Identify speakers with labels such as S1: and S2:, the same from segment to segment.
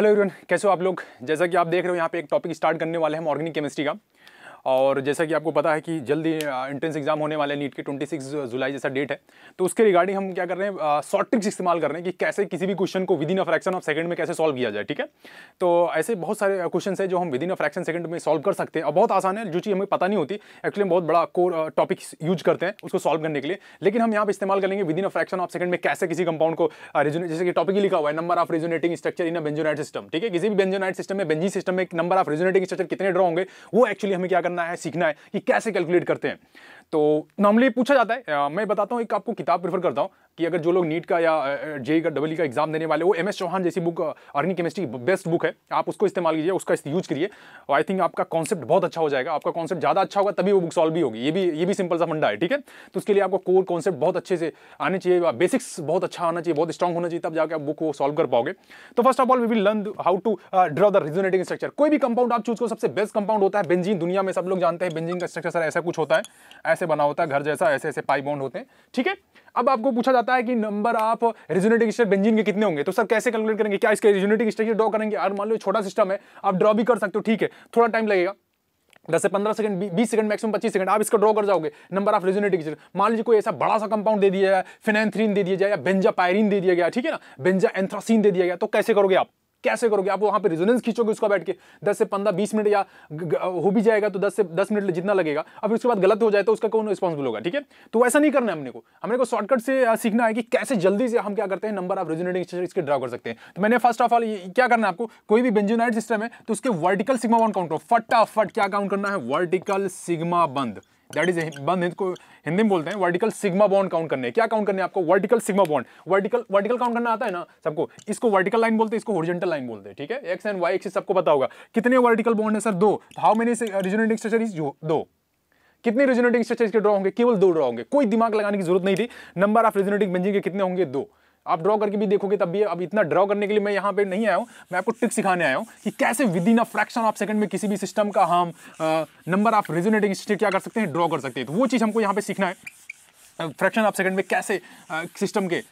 S1: Hello everyone कैसे हो आप लोग? जैसा कि आप देख रहे हो, यहाँ पे एक टॉपिक स्टार्ट करने वाले हैं ऑर्गेनिक केमिस्ट्री का। और जैसा कि आपको पता है कि जल्दी इंट्रेंस एग्ज़ाम होने वाले नीट के 26 जुलाई जैसा डेट है। तो उसके रिगार्डिंग हम क्या कर रहे हैं शॉर्ट ट्रिक्स इस्तेमाल कर रहे हैं कि कैसे किसी भी क्वेश्चन को within a fraction of second में कैसे सॉल्व किया जाए, ठीक है? तो ऐसे बहुत सारे क्वेश्चन है जो हम within a fraction second में सॉल्व कर सकते हैं। और बहुत आसान है, जो चीज़ हमें पता नहीं होती एक्चुअली हम बहुत बड़ा कोर टॉपिक यूज़ करते हैं उसको सॉल्व करने के लिए। लेकिन हम यहाँ पर इस्तेमाल करेंगे within a fraction of second में कैसे किसी कंपाउंड को जैसे कि टॉपिक लिखा हुआ है number of resonating structure in a benzenoid system ठीक है? किसी भी बेंजोनाइट सिस्टम में बेंजी सिस्टम में नंबर ऑफ़ रिजोनेटिंग स्ट्रक्चर कितने ड्रॉ होंगे, वो एक्चुअली हमें क्या करना है, सीखना है, कि कैसे कैलकुलेट करते हैं। तो नॉर्मली पूछा जाता है। मैं बताता हूँ, एक आपको किताब प्रेफर करता हूँ। कि अगर जो लोग नीट का या जे का, डबल का एग्ज़ाम देने वाले, वो एम एस चौहान जैसी book earning chemistry best book है, आप उसको इस्तेमाल कीजिए, उसका यूज़ करिए। और आई थिंक आपका कॉन्सेप्ट बहुत अच्छा हो जाएगा। आपका कॉन्सेप्ट ज़्यादा अच्छा होगा, तभी वो बुक सॉल्व भी होगी। ये भी ये भी सिंपल सा फंडा है, ठीक है? तो उसके लिए आपको कोर कॉन्सेप्ट बहुत अच्छे से आने चाहिए बेसिक्स बहुत अच्छा आना चाहिए, बहुत स्ट्रॉग होना चाहिए, तब जाकर आप बुक को सॉल्व कर पाओगे। तो first of all we will learn how to draw the resonating structure कोई भी कंपाउंड आप चूज़ करो, सबसे बेस्ट कंपाउंड होता है बेंजीन दुनिया में सब लोग जानते हैं बेंजीन का स्ट्रक्चर सर ऐसा कुछ होता है, ऐसे बना होता है, घर जैसा ऐसे ऐसे पाई बॉन्ड होते हैं, ठीक है? अब आपको पूछा जाता है कि नंबर आप रिजोनेटिंग स्टेट बेंजीन के कितने होंगे? तो सर, कैसे कैलकुलेट करेंगे? क्या इसके रिजोनेटिंग स्ट्रक्चर ड्रॉ करेंगे? और मान लो छोटा सिस्टम है, आप ड्रॉ भी कर सकते हो, ठीक है, थोड़ा टाइम लगेगा। दस से पंद्रह सेकंड बीस सेकंड मैक्सिमम पच्चीस सेकंड आप इसका ड्रॉ कर जाओगे नंबर ऑफ़ रेजोनेटिंग मान लीजिए कोई ऐसा बड़ा सा कंपाउंड दे दिया जाए फिनेंथ्रीन दे दिया जाए या बेंजा पायरीन दे दिया गया, ठीक है ना? बेंजा एंथ्रासीन दे दिया गया तो कैसे करोगे आप? कैसे करोगे? आप वहाँ पे रेजोनेंस खींचोगे उसका बैठ के। 10 से 15 20 मिनट या हो भी जाएगा तो 10 से 10 मिनट जितना लगेगा। अब उसके बाद गलत हो जाए तो उसका कौन रिस्पॉन्सिबल होगा, ठीक है? तो ऐसा नहीं करना है हमने को। हमने को शॉर्टकट से सीखना है कि कैसे जल्दी से हम क्या करते हैं नंबर ऑफ़ रेजोनेटिंग इसके ड्रा कर सकते हैं। तो मैंने फ़र्स्ट ऑफ़ ऑल क्या करना है आपको? कोई भी बेंजोनाइट सिस्टम है तो उसके वर्टिकल सिग्मा वन काउंट करो। फटाफट क्या काउंट करना है? Vertical sigma bond. That is bond इसको हिंदी में बोलते हैं वर्टिकल सिग्मा बॉन्ड काउंट करने। क्या काउंट करने आपको? Vertical sigma bond vertical vertical count करना आता है ना सबको? इसको वर्टिकल लाइन बोलते हैं, इसको होरिजेंटल लाइन बोलते हैं, ठीक है? एक्स एंड वाई एक्सिस सबको पता होगा। कितने वर्टिकल बॉन्ड है सर? दो। How many resonating structure is दो। कितने रिजोनेटिंग स्ट्रक्चर के ड्रॉ होंगे? केवल दो ड्रॉ होंगे। कोई दिमाग लगाने की ज़रूरत नहीं थी। नंबर ऑफ़ रिजोनेटिंग बेंजिंग के कितने होंगे? दो। आप ड्रॉ करके भी देखोगे तब भी अब इतना ड्रॉ करने के लिए मैं यहाँ पे नहीं आया हूँ। मैं आपको ट्रिक सिखाने आया हूँ कि कैसे within a fraction of second में किसी भी सिस्टम का हम नंबर ऑफ़ रेजोनेटिंग स्टेट क्या कर सकते हैं ड्रॉ कर सकते हैं। तो वो चीज़ हमको यहाँ पे सीखना है। फ्रैक्शन ऑफ़ सेकंड में कैसे सिस्टम के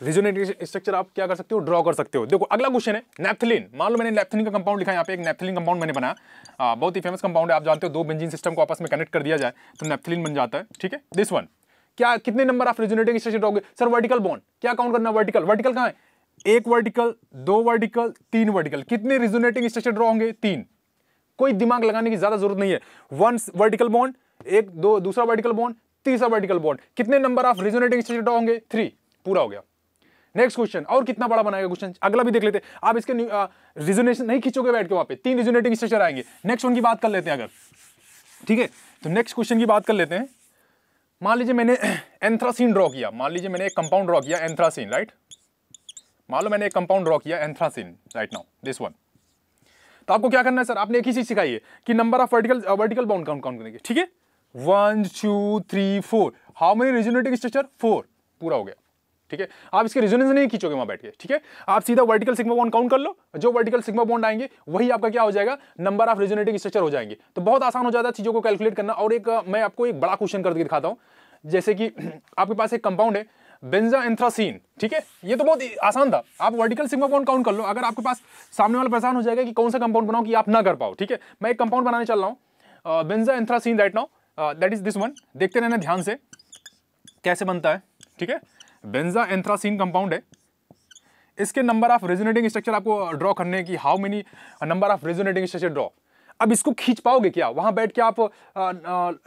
S1: रिजोनेटिंग स्ट्रक्चर आप क्या कर सकते हो ड्रॉ कर सकते हो। देखो, अगला क्वेश्चन है नेप्थलिन मान लो मैंने नेप्थलिन का कंपाउंड लिखा यहाँ पे एक नेप्थलिन कंपाउंड मैंने बनाया। बहुत ही फ़ेमस कंपाउंड है। आप जानते हो दो बेंजीन सिस्टम को आपस में कनेक्ट कर दिया जाए तो नेप्थलिन बन जाता है, ठीक है? दिस वन क्या, कितने नंबर ऑफ़ रेजोनेटिंग स्ट्रक्चर होंगे सर वर्टिकल बॉन्ड क्या काउंट करना वर्टिकल वर्टिकल कहाँ है? एक वर्टिकल दो वर्टिकल तीन वर्टिकल कितने रिजोनेटिंग स्ट्रक्चर ड्रॉ होंगे तीन. कोई दिमाग लगाने की ज़्यादा ज़रूरत नहीं है। वन वर्टिकल बॉन्ड एक, दो, दूसरा वर्टिकल बॉन्ड तीसरा वर्टिकल बॉन्ड कितने number of resonating structure draw होंगे थ्री पूरा हो गया। नेक्स्ट क्वेश्चन और कितना बड़ा बनाएगा क्वेश्चन अगला भी देख लेते। हैं आप इसके रिजोनेशन नहीं खींचोगे बैठ के वहाँ पे। तीन रिजोनेटिंग स्ट्रक्चर आएँगे। नेक्स्ट वन की बात कर लेते हैं अगर। ठीक है? तो नेक्स्ट क्वेश्चन की बात कर लेते हैं। मान लीजिए मैंने एंथ्रासीन ड्रॉ किया, मान लीजिए मैंने एक कंपाउंड ड्रॉ किया, एंथ्रासीन राइट मान लो मैंने एक कंपाउंड ड्रॉ किया, anthracene right now this one तो आपको क्या करना है सर? आपने एक ही चीज़ सिखाई है कि number of vertical vertical bond count count करेंगे, ठीक है? One two three four how many resonating structure four पूरा हो गया. ठीक है? आप इसके रिजोनेंस नहीं खींचोगे वहाँ बैठ के, ठीक है? आप सीधा वर्टिकल सिग्मा बॉन्ड काउंट कर लो, जो वर्टिकल सिग्मा बॉन्ड आएँगे, वही आपका क्या हो जाएगा? नंबर ऑफ़ रिजोनेटिंग स्ट्रक्चर हो जाएँगे। तो बहुत आसान हो जाता है चीज़ों को कैलकुलेट करना। और एक, मैं आपको एक बड़ा क्वेश्चन करके दिखाता हूँ। जैसे कि आपके पास एक कंपाउंड है, बेंजा एंथ्रासीन, ठीक है? ये तो बहुत आसान था। आप वर्टिकल सिग्मा बॉन्ड काउंट कर लो। अगर आपके पास सामने वाला परेशान हो जाएगा कि कौन सा कंपाउंड बनाओ कि आप ना कर पाओ, ठीक है? मैं एक कंपाउंड बनाने चल रहा हूँ। Benzanthracene right now that is this one देखते रहना ध्यान से, कैसे बनता है, ठीक है? बेंजा एंथ्रासीन कंपाउंड है। इसके नंबर ऑफ़ रेजोनेटिंग स्ट्रक्चर आपको ड्रॉ करने की how many number of resonating structure draw अब इसको खींच पाओगे क्या? वहाँ बैठ के आप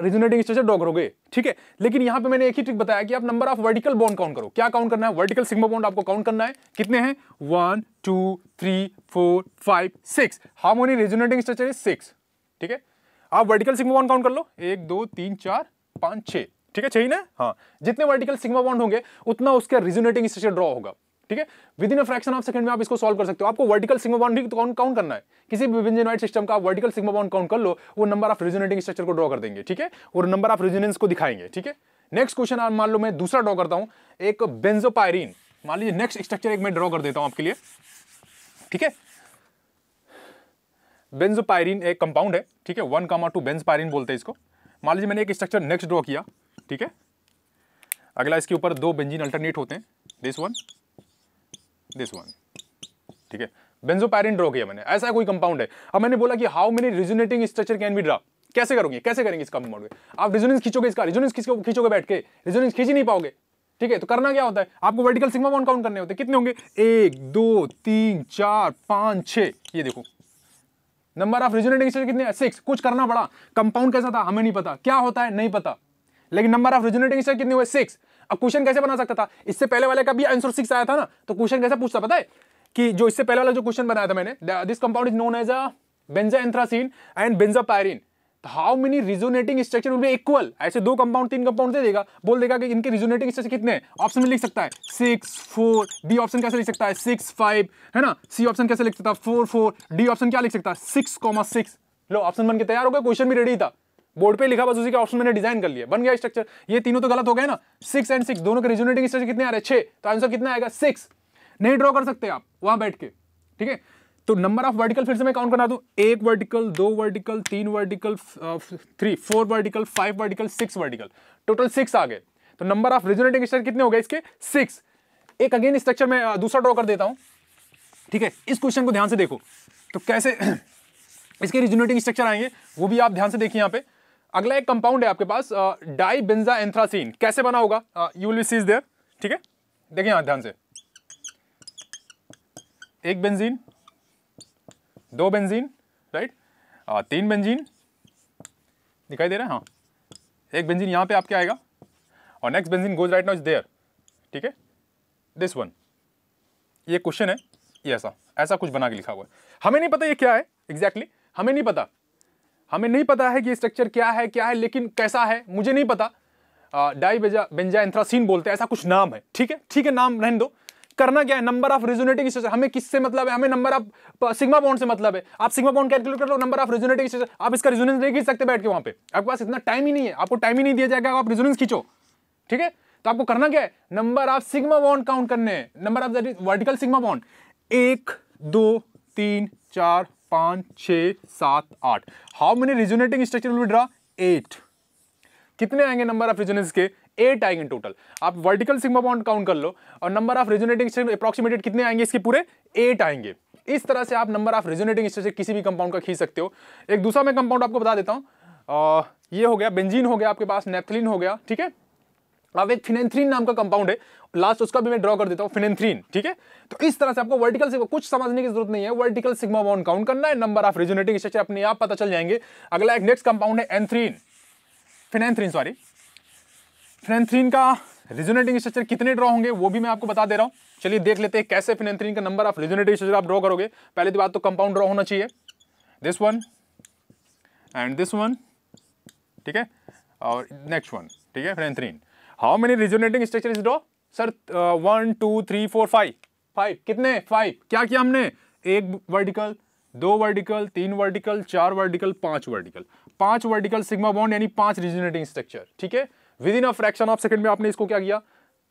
S1: रिजोनेटिंग स्ट्रक्चर ड्रॉ करोगे, ठीक है? लेकिन यहाँ पे मैंने एक ही ट्रिक बताया कि आप number of vertical bond count करो। क्या काउंट करना है? वर्टिकल सिग्मा बॉन्ड आपको काउंट करना है। कितने हैं? One two three four five six how many resonating structure is six ठीक है? आप वर्टिकल सिग्मा बॉन्ड काउंट कर लो। एक, दो, तीन, चार, पाँच छह ठीक है चाहिए ना हाँ। जितने वर्टिकल सिग्मा बॉन्ड होंगे, उतना उसका रिजोनेटिंग स्ट्रक्चर ड्रॉ होगा। ठीक है? Within a fraction of second में आप इसको सॉल्व कर सकते हो। आपको vertical sigma bond count count करना है। किसी भी बेंजोनाइट सिस्टम का वर्टिकल सिग्मा बॉन्ड काउंट कर लो, वो नंबर ऑफ़ रिजोनेटिंग स्ट्रक्चर को ड्रॉ कर देंगे। ठीक है? और नंबर ऑफ़ रिजोनेंस को दिखाएँगे। ठीक है? नेक्स्ट क्वेश्चन मान लो, मैं दूसरा ड्रॉ करता हूँ। एक बेंजोपायरीन मान लीजिए नेक्स्ट स्ट्रक्चर एक मैं ड्रॉ कर देता हूँ आपके लिए। ठीक है? बेंजोपायरीन एक कंपाउंड है। ठीक है? वन कामा टू बेंजपायरीन बोलते हैं इसको। मान लीजिए, मैंने एक स्ट्रक्चर नेक्स्ट ड्रॉ किया। ठीक है? अगला, इसके ऊपर दो बेंजीन अल्टरनेट होते हैं। दिस वन दिस वन ठीक है? बेंजोपैरिन ड्रॉ किया मैंने। ऐसा कोई कंपाउंड है। अब मैंने बोला कि how many resonating structure can be draw कैसे करोगे? कैसे करेंगे इस कंपाउंड आप रिजोनेंस खींचोगे इसका रिजोनेंस खींचोगे बैठ के। रिजोनेंस खींच ही नहीं पाओगे। ठीक है? तो करना क्या होता है? आपको वर्टिकल सिग्मा बॉन्ड काउंट करने होते हैं। कितने होंगे? एक, दो, तीन, चार, पाँच, छह। ये देखो। नंबर ऑफ़ रिजोनेटिंग स्ट्रक्चर कितने? सिक्स कुछ करना पड़ा। कंपाउंड कैसा था? हमें नहीं पता। क्या होता है? नहीं पता। लेकिन नंबर ऑफ़ रिजोनेटिंग स्ट्रक्चर कितने हुए सिक्स अब क्वेश्चन कैसे बना सकता था? इससे पहले वाले का भी आंसर सिक्स आया था ना? तो क्वेश्चन कैसे पूछता पता है? कि जो इससे पहले वाला जो क्वेश्चन बनाया था मैंने this compound is known as a benzanthracene and benzopyrene how many resonating structure be equal ऐसे दो कंपाउंड तीन कंपाउंड दे देगा। बोल देगा कि इनके रिजोनेटिंग स्ट्रक्चर कितने ऑप्शन में लिख सकता है। सिक्स फोर डी ऑप्शन कैसे लिख सकता है? सिक्स फाइव है ना? सी ऑप्शन कैसे लिख सकता है? फोर फोर डी ऑप्शन क्या लिख सकता है? सिक्स कॉमा सिक्स लो ऑप्शन बन के तैयार हो गया क्वेश्चन भी रेडी था। बोर्ड पे लिखा, बस उसी का ऑप्शन मैंने डिज़ाइन कर लिया बन गया स्ट्रक्चर ये तीनों तो गलत हो गए ना। सिक्स एंड सिक्स दोनों के रिजोनेटिंग स्ट्रक्चर कितने आ रहे छह। तो आंसर कितना आएगा? सिक्स नहीं ड्रॉ कर सकते आप, वहाँ बैठ के। ठीक है? तो नंबर ऑफ़ वर्टिकल फिर से मैं काउंट करना दूँ। एक वर्टिकल दो वर्टिकल तीन vertical three four vertical five vertical six vertical total six आ गए। तो नंबर ऑफ़ रिजोनेटिंग स्ट्रक्चर कितने हो गए इसके? सिक्स एक अगेन स्ट्रक्चर में दूसरा ड्रॉ कर देता हूँ। ठीक है? इस क्वेश्चन को ध्यान से देखो। तो कैसे इसके रिजोनेटिंग स्ट्रक्चर आएँगे, वो भी आप ध्यान से देखिए यहाँ पे। अगला एक कंपाउंड है आपके पास डाई बेंजा एंथ्रासीन। कैसे बना होगा? यू विल सीज देयर ठीक है? देखिए यहाँ ध्यान से। एक बेंजीन दो बेंजीन राइट तीन बेंजीन दिखाई दे रहा है? हाँ। एक बेंजीन यहाँ पे आपके आएगा और next benzene goes right now is there ठीक है? दिस वन ये क्वेश्चन है ये ऐसा ऐसा कुछ बना के लिखा हुआ है। हमें नहीं पता ये क्या है एग्जैक्टली exactly, हमें नहीं पता। हमें नहीं पता है कि स्ट्रक्चर क्या है क्या है, लेकिन कैसा है, मुझे नहीं पता। डाई बेजा बेंजा एंथ्रासीन बोलते हैं, ऐसा कुछ नाम है, ठीक है? ठीक है, नाम रहने दो। करना क्या है? नंबर ऑफ़ रिजोनेटिंग स्ट्रक्चर हमें किससे मतलब है? हमें नंबर ऑफ़ सिग्मा बॉन्ड से मतलब है। आप सिग्मा बॉन्ड कैलकुलेट कर लो नंबर ऑफ़ रिजोनेटिंग स्ट्रक्चर आप इसका रिजोनेंस नहीं खींच सकते बैठ के वहाँ पे। आपके पास इतना टाइम ही नहीं है, आपको टाइम ही नहीं दिया जाएगा, आप रिजोनेंस खींचो, ठीक है? तो आपको करना क्या है? Number of sigma bond count करने हैं। Number of vertical sigma bond एक, दो, तीन, चार पाँच, छ, सात, आठ। How many resonating structure will draw eight कितने आएँगे नंबर ऑफ़ रिजोनेंस के? एट आएँगे टोटल आप वर्टिकल सिग्मा बॉन्ड काउंट कर लो और number of resonating structure approximated कितने आएँगे इसके पूरे? एट आएँगे। इस तरह से आप नंबर ऑफ़ रिजोनेटिंग स्ट्रक्चर किसी भी कंपाउंड का खींच सकते हो। एक दूसरा मैं कंपाउंड आपको बता देता हूँ। ये हो गया बेंजीन हो गया आपके पास नेपथलीन हो गया, ठीक है? अब एक फिनेंथ्रीन नाम का कंपाउंड है। लास्ट उसका भी मैं ड्रॉ कर देता हूँ फिनेंथ्रीन ठीक है? तो इस तरह से आपको वर्टिकल सिग्मा कुछ समझने की ज़रूरत नहीं है। वर्टिकल सिग्मा बॉन्ड काउंट करना है नंबर ऑफ़ रिजोनेटिंग स्ट्रक्चर अपने आप पता चल जाएँगे। अगला एक नेक्स्ट कंपाउंड है एंथ्रीन फिनेंथ्रीन सॉरी फिनेंथ्रीन का रिजोनेटिंग स्ट्रक्चर कितने ड्रॉ होंगे, वो भी मैं आपको बता दे रहा हूँ। चलिए देख लेते हैं कैसे फिनेंथ्रीन का नंबर ऑफ़ रिजोनेटिंग स्ट्रक्चर आप ड्रॉ करोगे। पहले तो बात तो कंपाउंड ड्रॉ होना चाहिए। This one and this one ठीक है? और नेक्स्ट वन ठीक है? Phenanthrene how many resonating structure is draw sir one two three four five five कितने? फाइव क्या किया हमने? एक वर्टिकल दो वर्टिकल तीन वर्टिकल चार वर्टिकल पाँच वर्टिकल पाँच वर्टिकल सिग्मा बॉन्ड यानी पाँच रिजोनेटिंग स्ट्रक्चर ठीक है? Within a fraction of second में आपने इसको क्या किया?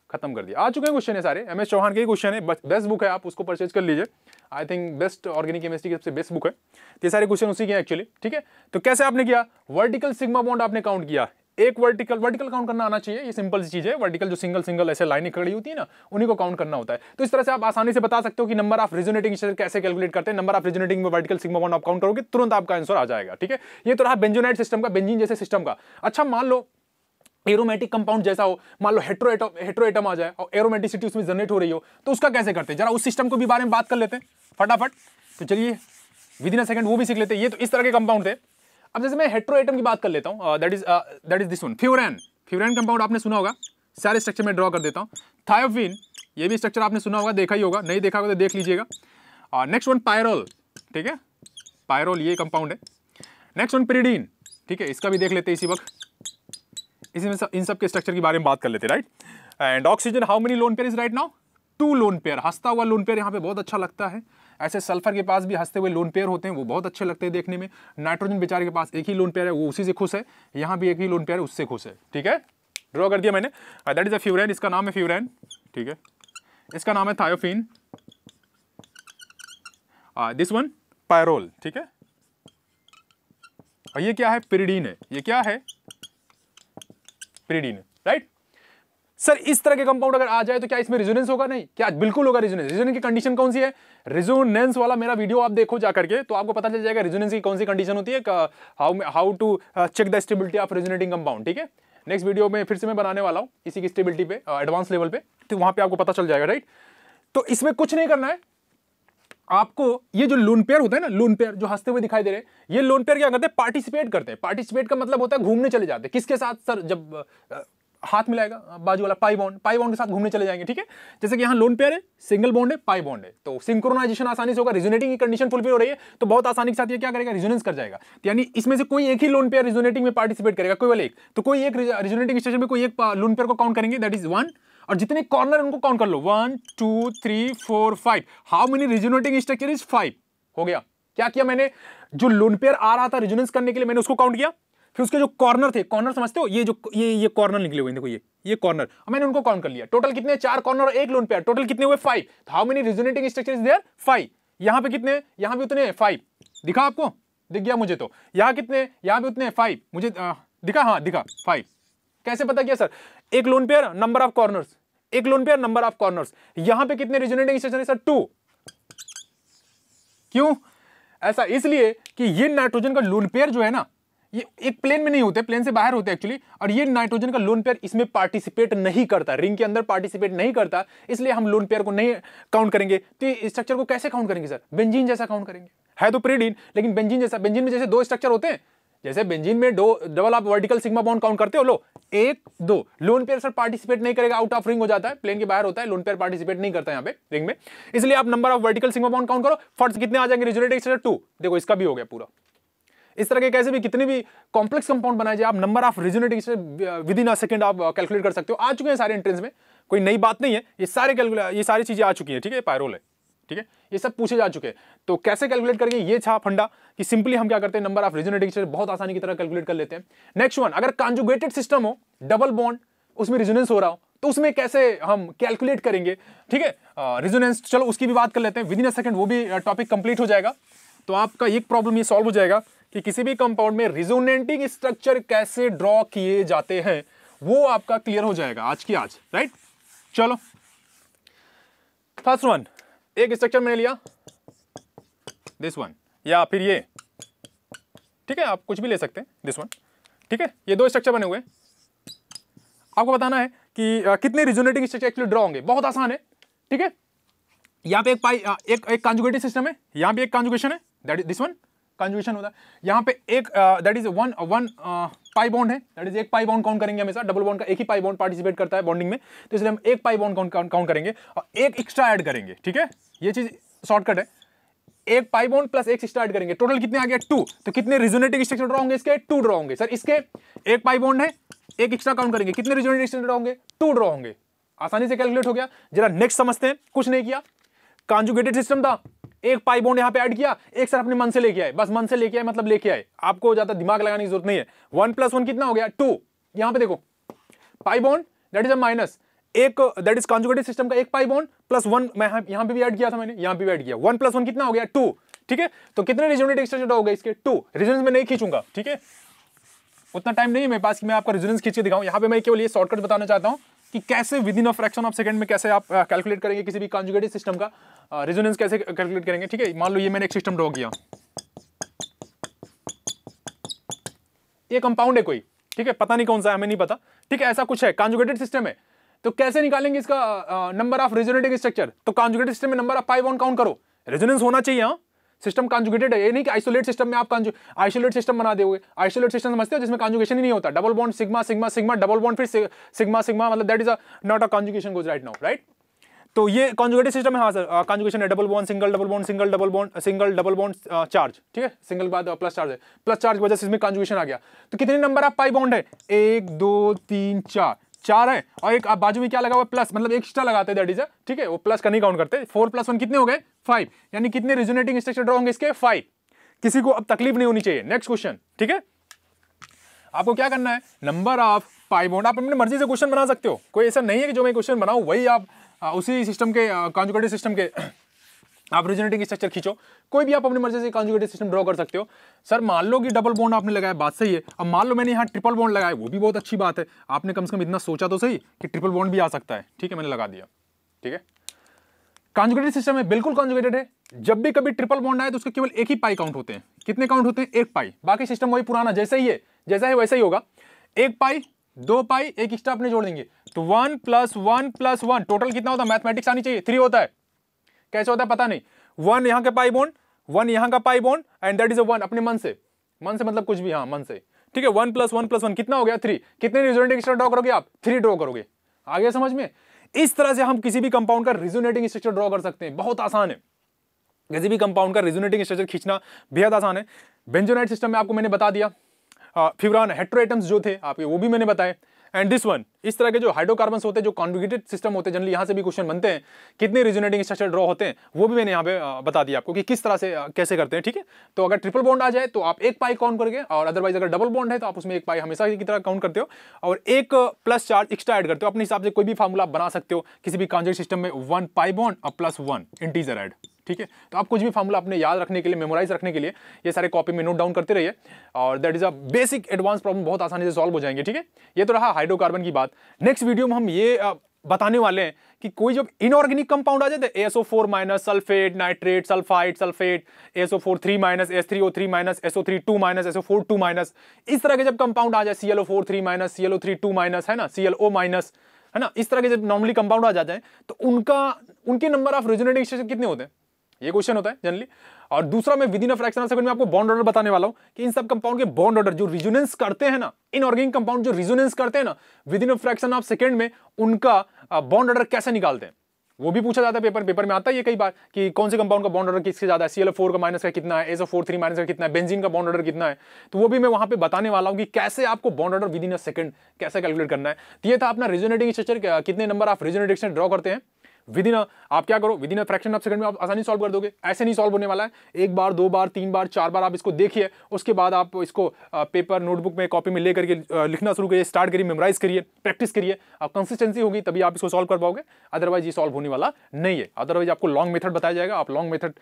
S1: खत्म कर दिया। आ चुके हैं क्वेश्चन है सारे। एम एस चौहान के क्वेश्चन है। बेस्ट बुक है। आप उसको परचेज कर लीजिए। I think best organic chemistry की सबसे बेस्ट बुक है। ये सारे क्वेश्चन उसी के हैं एक्चुअली ठीक है? तो कैसे आपने किया? वर्टिकल सिग्मा बॉन्ड आपने काउंट किया। एक वर्टिकल वर्टिकल काउंट करना आना चाहिए। ये सिंपल सी चीज़ है। वर्टिकल जो सिंगल सिंगल ऐसे लाइनें खड़ी होती है ना, उन्हीं को काउंट करना होता है। तो इस तरह से आप आसानी से बता सकते हो कि नंबर ऑफ़ रिजोनेटिंग कैसे कैलकुलेट करते हैं। नंबर ऑफ़ रिजोनेटिंग में वर्टिकल सिग्मा बॉन्ड आप काउंट करोगे, तुरंत आपका आंसर आ जाएगा, ठीक है? ये तो रहा बेंजोनाइट सिस्टम का बेंजीन जैसे सिस्टम का। अच्छा मान लो एरोमेटिक कंपाउंड जैसा हो, मान लो हेट्रो एटम आ जाए, और एरोमेटिसिटी उसमें जनरेट हो रही हो तो उसका कैसे करते हैं? जरा उस सिस्टम को भी बारे में बात कर लेते हैं। फटाफट। तो चलिए विद इन अ सेकंड वो भी सीख लेते हैं। ये तो इस तरह के कंपाउंड थे। अब जैसे मैं हेट्रो एटम की बात कर लेता हूँ that is that is this one furan furan compound आपने सुना होगा? सारे स्ट्रक्चर में ड्रॉ कर देता हूँ। थायोफिन ये भी स्ट्रक्चर आपने सुना होगा, देखा ही होगा, नहीं देखा होगा तो देख लीजिएगा। नेक्स्ट वन पायरोल ठीक है? पायरोल ये कंपाउंड है। नेक्स्ट वन पिरीडीन ठीक है? इसका भी देख लेते हैं इसी वक्त। इसी में सब, इन सब के स्ट्रक्चर के बारे में बात कर लेते right and oxygen how many lone pair is right now two lone pair हंसता हुआ लोन पेयर यहाँ पे बहुत अच्छा लगता है। ऐसे सल्फ़र के पास भी हँसते हुए लोन पेयर होते हैं, वो बहुत अच्छे लगते हैं देखने में। नाइट्रोजन बेचारे के पास एक ही लोन पेयर है, वो उसी से खुश है। यहाँ भी एक ही लोन पेयर है, उससे खुश है। ठीक है? ड्रॉ कर दिया मैंने। दैट इज़ अ फ्यूरैन इसका नाम है फ्यूरैन ठीक है? इसका नाम है थायोफिन दिस वन पायरोल ठीक है? और ये क्या है? पिरिडीन है। ये क्या है? पिरिडीन राइट सर, इस तरह के कंपाउंड अगर आ जाए तो क्या इसमें रिजोनेंस होगा? नहीं। क्या बिल्कुल होगा रिजोनेंस रिजोनेंस की कंडीशन कौन सी है? रिजोनेंस वाला मेरा वीडियो आप देखो जा करके तो आपको पता चल जाएगा रिजोनेंस की कौन सी कंडीशन होती है how how to check the stability of resonating compound ठीक है? नेक्स्ट वीडियो में फिर से मैं बनाने वाला हूँ, इसी की स्टेबिलिटी पे एडवांस लेवल पे तो वहाँ पे आपको पता चल जाएगा राइट तो इसमें कुछ नहीं करना है। आपको ये जो लोन पेयर होता है ना लोन पेयर जो हँसते हुए दिखाई दे रहे हैं, ये लोन पेयर क्या करते हैं? पार्टिसिपेट करते हैं। पार्टिसिपेट का मतलब होता है घूमने चले जाते हैं। किसके साथ? सर, जब हाथ मिलाएगा, बाजू वाला पाई बॉन्ड पाई बॉन्ड के साथ घूमने चले जाएँगे, ठीक है? जैसे कि यहाँ लोन पेयर है सिंगल बॉन्ड है, पाई बॉन्ड है। तो सिंक्रोनाइजेशन आसानी से होगा रिजोनेटिंग की कंडीशन फुलफिल हो रही है तो बहुत आसानी के साथ ये क्या करेगा रिजोनेंस कर जाएगा। तो यानी इसमें से कोई एक ही लोन पेयर रिजोनेटिंग में पार्टिसिपेट करेगा, कोई वाले एक। तो कोई एक रिजोनेटिंग स्टेशन में कोई एक लोन पेयर को काउंट करेंगे दैट इज़ वन और जितने कॉर्नर उनको काउंट कर लो। One two three four five how many resonating structure is five हो गया। क्या किया मैंने? जो लोन पेयर आ रहा था रिजोनेंस करने के लिए मैंने उसको काउंट किया। फिर उसके जो कॉर्नर थे कॉर्नर समझते हो? ये जो, ये ये कॉर्नर निकले हुए देखो ये ये कॉर्नर मैंने उनको काउंट कर लिया। टोटल कितने? चार कॉर्नर और एक लोन पेयर टोटल कितने हुए? Five how many resonating structure is there five यहाँ पे कितने? यहाँ भी उतने फाइव दिखा आपको? दिख गया मुझे तो। यहाँ कितने? यहाँ भी उतने फाइव मुझे दिखा? हाँ दिखा। फाइव कैसे पता किया सर एक lone pair number of corners एक lone pair number of corners यहाँ पे कितने रिजोनेटिंग स्ट्रक्चर सर टू क्यों? ऐसा इसलिए कि ये नाइट्रोजन का लोन पेयर जो है ना ये एक प्लेन में नहीं होते प्लेन से बाहर होते एक्चुअली और ये नाइट्रोजन का लोन पेयर इसमें पार्टिसिपेट नहीं करता रिंग के अंदर पार्टिसिपेट नहीं करता, इसलिए हम लोन पेयर को नहीं काउंट करेंगे। तो स्ट्रक्चर को कैसे काउंट करेंगे सर बेंजीन जैसा काउंट करेंगे। है तो प्रीडीन लेकिन बेंजीन जैसा बेंजीन में जैसे दो स्ट्रक्चर होते हैं, जैसे बेंजीन में दो डबल आप वर्टिकल सिग्मा बॉन्ड काउंट करते हो, लो, एक, दो लोन पेयर सर पार्टिसिपेट नहीं करेगा आउट ऑफ़ रिंग हो जाता है प्लेन के बाहर होता है लोन पेयर पार्टिसिपेट नहीं करता यहाँ पे रिंग में। इसलिए आप number of vertical sigma bond count करो फ़र्स्ट कितने आ जाएँगे रिजोनेटिव टू देखो इसका भी हो गया पूरा। इस तरह के कैसे भी कितने भी कॉम्प्लेक्स कंपाउंड बनाए जाए, आप नंबर ऑफ़ रिजोनेटिव से विद इन अ सेकंड आप कैलकुलेट कर सकते हो। आ चुके हैं सारे एंट्रेंस में, कोई नई बात नहीं है। ये सारे कैलकुलेट ये सारी चीज़ें आ चुकी हैं, ठीक है? पायरोल है, ठीक है? ये सब पूछे जा चुके हैं। तो कैसे कैलकुलेट करेंगे ये छा फंडा कि सिंपली हम क्या करते हैं? नंबर ऑफ़ रिजोनेटिव बहुत आसानी की तरह कैलकुलेट कर लेते हैं। नेक्स्ट वन अगर कॉन्जुगेटेड सिस्टम हो डबल बॉन्ड उसमें रिजोनेंस हो रहा हो तो उसमें कैसे हम कैलकुलेट करेंगे? ठीक है? रिजोनेंस चलो उसकी भी बात कर लेते हैं। विद इन अ सेकंड वो भी टॉपिक कंप्लीट हो जाएगा। तो आपका एक प्रॉब्लम ये सॉल्व हो जाएगा। कि किसी भी कंपाउंड में रिजोनेटिंग स्ट्रक्चर कैसे ड्रॉ किए जाते हैं वो आपका क्लियर हो जाएगा आज की आज राइट चलो। फ़र्स्ट वन एक स्ट्रक्चर मैंने लिया। दिस वन या फिर ये। ठीक है आप कुछ भी ले सकते हैं दिस वन ठीक है ये दो स्ट्रक्चर बने हुए। आपको बताना है कि आ, कितने रिजोनेटिंग स्ट्रक्चर एक्चुअली ड्रॉ होंगे। बहुत आसान है। ठीक है? यहाँ पे एक पाई एक एक कॉन्जुगेटिव सिस्टम है। यहाँ पे एक कॉन्जुगेशन है। That is this one conjugation होता है। यहाँ पे एक that is one one pi bond है। दैट इज़ एक पाई बॉन्ड काउंट करेंगे हमेशा। डबल बॉन्ड का एक ही पाई बॉन्ड पार्टिसिपेट करता है बॉन्डिंग में। तो इसलिए हम एक पाई बॉन्ड काउंट काउंट करेंगे और एक एक्स्ट्रा ऐड करेंगे, ठीक है? ये चीज़ शॉर्टकट है। एक पाई बॉन्ड प्लस एक ऐड करेंगे। टोटल कितने आ गया? टू तो कितने रिजोनेटिव स्ट्रक्चर ड्रॉ होंगे इसके? टू ड्रॉ होंगे। सर इसके एक पाई बॉन्ड है, एक एक्स्ट्रा काउंट करेंगे। कितने रिजोनेटिव स्ट्रक्चर ड्रॉ होंगे? टू ड्रॉ होंगे। आसानी से कैलकुलेट हो गया। जरा नेक्स्ट समझते हैं। कुछ नहीं किया। कॉन्जुगेटेड सिस्टम था। एक पाई बॉन्ड यहाँ पे ऐड किया, एक सर अपने मन से लेके आए। बस मन से लेके आए मतलब लेके आए। आपको ज़्यादा दिमाग लगाने की ज़रूरत नहीं है। वन प्लस वन कितना हो गया? टू यहाँ पे देखो। Pi bond that is a minus एक दैट इज़ कॉन्जुगेटेड सिस्टम का एक पाई बॉन्ड प्लस वन मैं यहाँ पे भी ऐड किया था मैंने, यहाँ पे भी ऐड किया। वन प्लस वन कितना हो गया? टू ठीक है? तो कितने रिजोनेट एक्सटेंशन हो गए इसके? टू रिजोनेंस में नहीं खींचूँगा। ठीक है? उतना टाइम नहीं है मेरे पास कि मैं आपका रिजोनेंस खींच के दिखाऊँ। यहाँ पे मैं केवल ये शॉर्टकट बताना चाहता हूँ। कि कैसे within a fraction of second में कैसे आप कैलकुलेट करेंगे किसी भी कॉन्जुगेटेड सिस्टम का? रेजोनेंस कैसे कैलकुलेट करेंगे? ठीक है, मान लो ये मैंने एक सिस्टम ड्रॉ किया। ये कंपाउंड है कोई, ठीक है? पता नहीं कौन सा है, हमें नहीं पता। ठीक है, ऐसा कुछ है कॉन्जुगेटेड सिस्टम है। तो कैसे निकालेंगे इसका नंबर ऑफ़ रेजोनेटिंग स्ट्रक्चर तो कॉन्जुगेटेड सिस्टम में number of five one count करो। रेजोनेंस होना चाहिए हाँ। सिस्टम कॉन्जुगेटेड है। ये नहीं कि आइसोलेट सिस्टम में आप आइसोलेट सिस्टम बना दोगे। आइसोलेट सिस्टम समझते हो, जिसमें कॉन्जुगेशन ही नहीं होता। Double bond sigma sigma sigma double bond फिर सिग्मा सिग्मा मतलब that is a not a conjugation goes right now right तो ये कॉन्जुगेटेड सिस्टम है हाँ सर कॉन्जुगेशन है। Double bond single double bond single double bond single double bond charge ठीक है? Single बाद प्लस चार्ज है। प्लस चार्ज की वजह से इसमें कॉन्जुगेशन आ गया। तो कितने नंबर आप पाई बॉन्ड है? एक, दो, तीन, चार। चार है और एक आप बाजू में क्या लगा हुआ? प्लस मतलब एक्स्ट्रा लगाते दैट इज़ ठीक है, वो प्लस का नहीं काउंट करते। फोर प्लस वन कितने हो गए? फाइव यानी कितने रिजोनेटिंग स्ट्रक्चर ड्रॉ होंगे इसके? फाइव किसी को अब तकलीफ़ नहीं होनी चाहिए। नेक्स्ट क्वेश्चन ठीक है? आपको क्या करना है? नंबर ऑफ़ पाई बॉन्ड आप अपनी मर्ज़ी से क्वेश्चन बना सकते हो। कोई ऐसा नहीं है कि जो मैं क्वेश्चन बनाऊँ, वही आप उसी सिस्टम के कॉन्जुगेटिव सिस्टम के आप रिजोनेटिंग स्ट्रक्चर खींचो। कोई भी आप अपनी मर्ज़ी से कॉन्जुगेटेड सिस्टम ड्रॉ कर सकते हो। सर, मान लो कि डबल बॉन्ड आपने लगाया, बात सही है। अब मान लो मैंने यहाँ ट्रिपल बॉन्ड लगाया, वो भी बहुत अच्छी बात है। आपने कम से कम इतना सोचा तो सही कि ट्रिपल बॉन्ड भी आ सकता है। ठीक है, मैंने लगा दिया। ठीक है? कॉन्जुगेटेड सिस्टम है बिल्कुल कॉन्जुगेटेड है। जब भी कभी ट्रिपल बॉन्ड आए तो उसके केवल एक ही पाई काउंट होते हैं। कितने काउंट होते हैं? एक पाई बाकी सिस्टम वही पुराना, जैसा ही है। जैसा है वैसा ही होगा। एक पाई दो पाई एक एक्स्ट्रा अपने जोड़ देंगे। तो one plus one plus one total कितना होता? है मैथमेटिक्स आनी चाहिए। थ्री होता है। कैसे होता है पता नहीं। वन यहाँ का पाई बोन वन यहाँ का pi bond and that is a one अपने मन से। मन से मतलब कुछ भी हाँ मन से। ठीक है one plus one plus one कितना हो गया? थ्री कितने रिजोनेटिंग स्ट्रक्चर ड्रॉ करोगे आप? थ्री ड्रॉ करोगे। आगे समझ में? इस तरह से हम किसी भी कंपाउंड का रिजोनेटिंग स्ट्रक्चर ड्रॉ कर सकते हैं। बहुत आसान है। किसी भी कंपाउंड का रिजोनेटिंग स्ट्रक्चर खींचना बेहद आसान है। बेंजोनाइट सिस्टम में आपको मैंने बता दिया। फिवरान हेट्रोएटम्स जो थे, आपके वो भी मैंने बताए। एंड दिस वन इस तरह के जो हाइड्रोकार्बन होते हैं, जो कॉन्विगेटेड सिस्टम होते हैं जनरली यहाँ से भी क्वेश्चन बनते हैं, कितने रिजोनेटिंग स्ट्रक्चर ड्रॉ होते हैं, वो भी मैंने यहाँ पे बता दिया आपको कि किस तरह से कैसे करते हैं, ठीक है? तो अगर ट्रिपल बॉन्ड आ जाए तो आप एक पाई काउंट करके और अदरवाइज़ अगर डबल बॉन्ड है तो आप उसमें एक पाई हमेशा की तरह काउंट करते हो, और एक प्लस चार्ज एक्स्ट्रा एड करते हो। अपने हिसाब से कोई भी फॉर्मूला बना सकते हो, किसी भी कॉन्जेक्ट सिस्टम में वन पाई बॉन्ड और प्लस वन इंटीजर एड ठीक है? तो आप कुछ भी फॉर्मूला अपने याद रखने के लिए मेमोराइज रखने के लिए, ये सारे कॉपी में नोट डाउन करते रहिए और that is a basic advance problem बहुत आसानी से सॉल्व हो जाएँगे, ठीक है? ये तो रहा हाइड्रोकार्बन की बात। नेक्स्ट वीडियो में हम ये बताने वाले हैं कि कोई जब इनऑर्गेनिक कंपाउंड आ जाते हैं SO four minus sulphate nitrate sulphide sulphate SO four three minus S three O three minus SO three two minus SO four two minus इस तरह के जब कंपाउंड आ जाए C L O four three minus C L O three two minus है ना? सी L O minus है ना? इस तरह के जब नॉर्मली कंपाउंड आ जाते हैं तो उनका, उनके नंबर ऑफ़ रिजोनेटिंग कितने होते हैं? ये क्वेश्चन होता है जनरली और दूसरा मैं विद इन फ्रैक्शनल सेकंड में आपको बॉन्ड ऑर्डर बताने वाला हूँ कि इन सब कंपाउंड के बॉन्ड ऑर्डर जो रिजोनेंस करते हैं ना, इन ऑर्गेनिक कंपाउंड जो रिजोनेंस करते हैं ना within fraction of second में उनका बॉन्ड ऑर्डर कैसे निकालते हैं? वो भी पूछा जाता है पेपर पेपर में आता है ये कई बार कि कौन से कंपाउंड का बॉन्ड ऑर्डर किससे ज़्यादा है? सीएल फोर का माइनस का कितना है? एसओ फोर थ्री माइनस का कितना है? बेंजीन का बॉन्ड ऑर्डर कितना है? तो वो भी मैं वहाँ पे बताने वाला हूँ कि कैसे आपको bond order within a second कैसे कैलकुलेट करना है। तो ये था अपना रिजोनेटिंग स्ट्रक्चर कितने नंबर आप रिजोनेटिंग ड्रॉ करते हैं। विद इन आप क्या करो? Within fraction of second में आप आसानी सॉल्व कर दोगे। ऐसे नहीं सॉल्व होने वाला है। एक बार, दो बार, तीन बार, चार बार आप इसको देखिए। उसके बाद आप इसको पेपर नोटबुक में कॉपी में लेकर के लिखना शुरू करिए स्टार्ट करिए मेमोराइज करिए प्रैक्टिस करिए। आप कंसिस्टेंसी होगी, तभी आप इसको सॉल्व कर पाओगे। अदरवाइज़ ये सॉल्व होने वाला नहीं है। अदरवाइज़ आपको लॉन्ग मेथड बताया जाएगा। आप लॉन्ग मेथड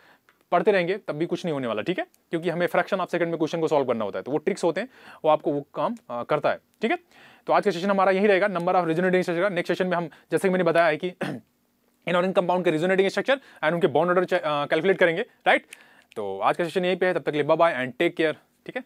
S1: पढ़ते रहेंगे, तब भी कुछ नहीं होने वाला, ठीक है? क्योंकि हमें फ्रैक्शन ऑफ़ सेकंड में क्वेश्चन को सॉल्व करना होता है। तो वो ट्रिक्स होते हैं, वो आपको वो काम करता है, ठीक है? तो आज का सेशन हमारा यही रहेगा। Number of resonating next session में हम, जैसे कि मैंने बताया है कि इनऑर्गेनिक कंपाउंड के रिजोनेटिंग स्ट्रक्चर एंड उनके बॉन्ड ऑर्डर कैलकुलेट करेंगे राइट तो आज का सेशन यहीं पे है, तब तक लिए बाय एंड टेक केयर ठीक है?